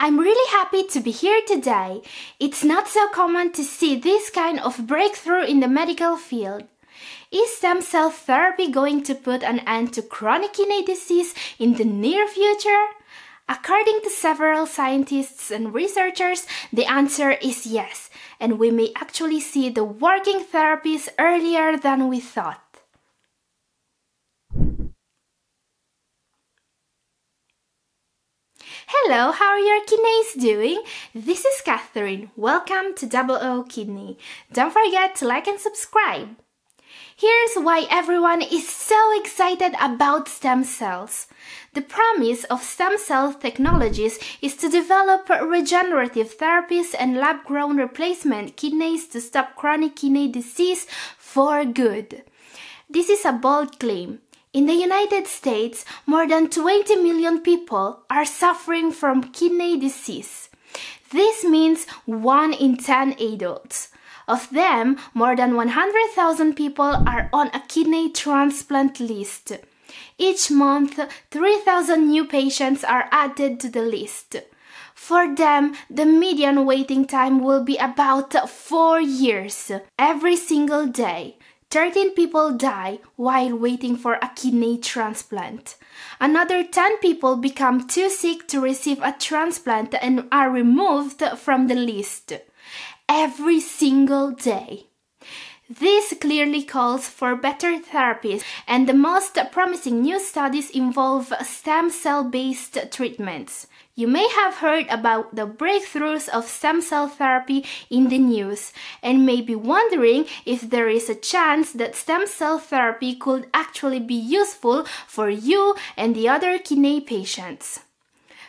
I'm really happy to be here today. It's not so common to see this kind of breakthrough in the medical field. Is stem cell therapy going to put an end to chronic kidney disease in the near future? According to several scientists and researchers, the answer is yes, and we may actually see the working therapies earlier than we thought. Hello, how are your kidneys doing? This is Katherine. Welcome to Double O Kidney. Don't forget to like and subscribe. Here's why everyone is so excited about stem cells. The promise of stem cell technologies is to develop regenerative therapies and lab grown replacement kidneys to stop chronic kidney disease for good. This is a bold claim. In the United States, more than 20 million people are suffering from kidney disease. This means 1 in 10 adults. Of them, more than 100,000 people are on a kidney transplant list. Each month, 3,000 new patients are added to the list. For them, the median waiting time will be about 4 years every single day. 13 people die while waiting for a kidney transplant. Another 10 people become too sick to receive a transplant and are removed from the list. Every single day. This clearly calls for better therapies, and the most promising new studies involve stem cell based treatments. You may have heard about the breakthroughs of stem cell therapy in the news and may be wondering if there is a chance that stem cell therapy could actually be useful for you and the other kidney patients.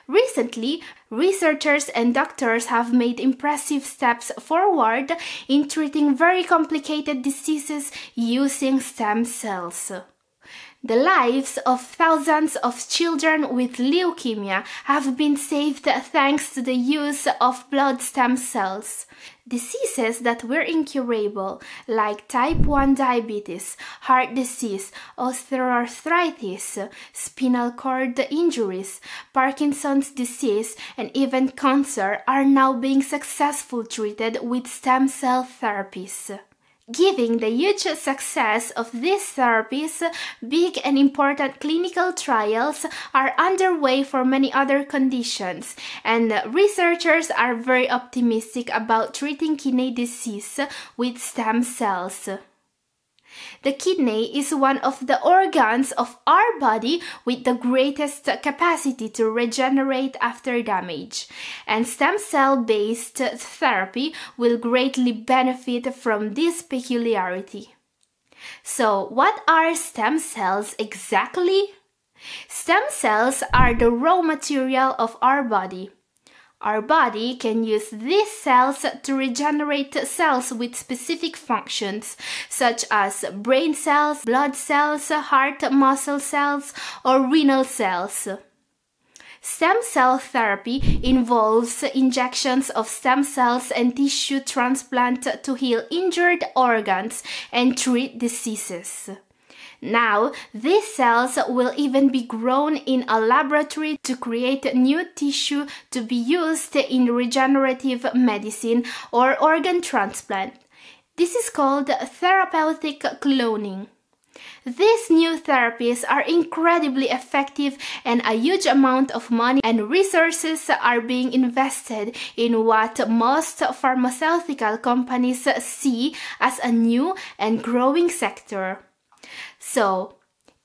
Recently, researchers and doctors have made impressive steps forward in treating very complicated diseases using stem cells. The lives of thousands of children with leukemia have been saved thanks to the use of blood stem cells. Diseases that were incurable, like type 1 diabetes, heart disease, osteoarthritis, spinal cord injuries, Parkinson's disease, and even cancer, are now being successfully treated with stem cell therapies. Giving the huge success of these therapies, big and important clinical trials are underway for many other conditions, and researchers are very optimistic about treating kidney disease with stem cells. The kidney is one of the organs of our body with the greatest capacity to regenerate after damage, and stem cell based therapy will greatly benefit from this peculiarity. So, what are stem cells exactly? Stem cells are the raw material of our body. Our body can use these cells to regenerate cells with specific functions, such as brain cells, blood cells, heart muscle cells, or renal cells. Stem cell therapy involves injections of stem cells and tissue transplant to heal injured organs and treat diseases. Now, these cells will even be grown in a laboratory to create new tissue to be used in regenerative medicine or organ transplant. This is called therapeutic cloning. These new therapies are incredibly effective and a huge amount of money and resources are being invested in what most pharmaceutical companies see as a new and growing sector. So,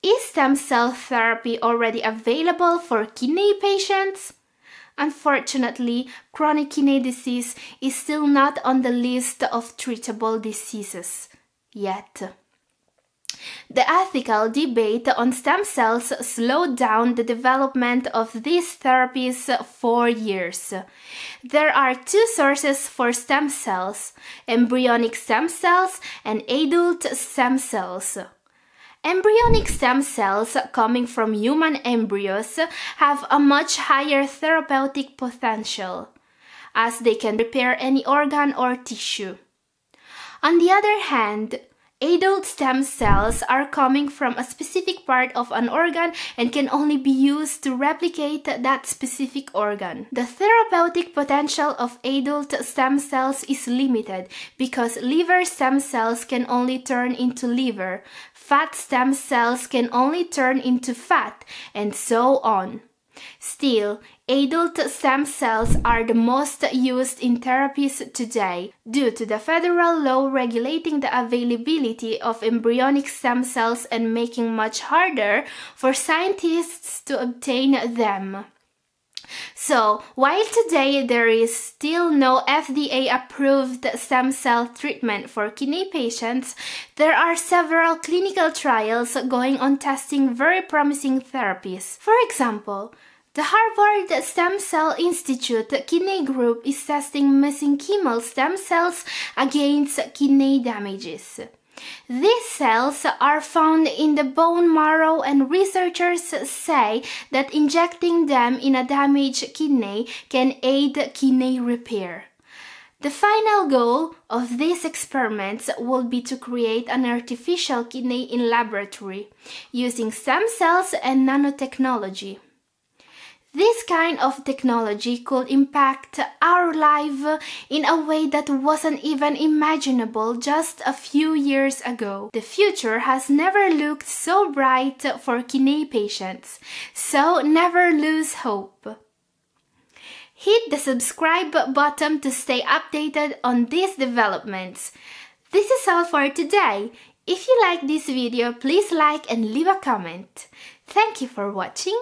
is stem cell therapy already available for kidney patients? Unfortunately, chronic kidney disease is still not on the list of treatable diseases yet. The ethical debate on stem cells slowed down the development of these therapies for years. There are two sources for stem cells embryonic stem cells and adult stem cells. Embryonic stem cells coming from human embryos have a much higher therapeutic potential, as they can repair any organ or tissue. On the other hand, Adult stem cells are coming from a specific part of an organ and can only be used to replicate that specific organ. The therapeutic potential of adult stem cells is limited because liver stem cells can only turn into liver, fat stem cells can only turn into fat, and so on. Still, adult stem cells are the most used in therapies today due to the federal law regulating the availability of embryonic stem cells and making much harder for scientists to obtain them. So, while today there is still no FDA approved stem cell treatment for kidney patients, there are several clinical trials going on testing very promising therapies. For example, the Harvard Stem Cell Institute kidney group is testing mesenchymal stem cells against kidney damages. These cells are found in the bone marrow and researchers say that injecting them in a damaged kidney can aid kidney repair. The final goal of these experiments will be to create an artificial kidney in laboratory using stem cells and nanotechnology. This kind of technology could impact our life in a way that wasn't even imaginable just a few years ago. The future has never looked so bright for kidney patients, so never lose hope. Hit the subscribe button to stay updated on these developments. This is all for today. If you like this video, please like and leave a comment. Thank you for watching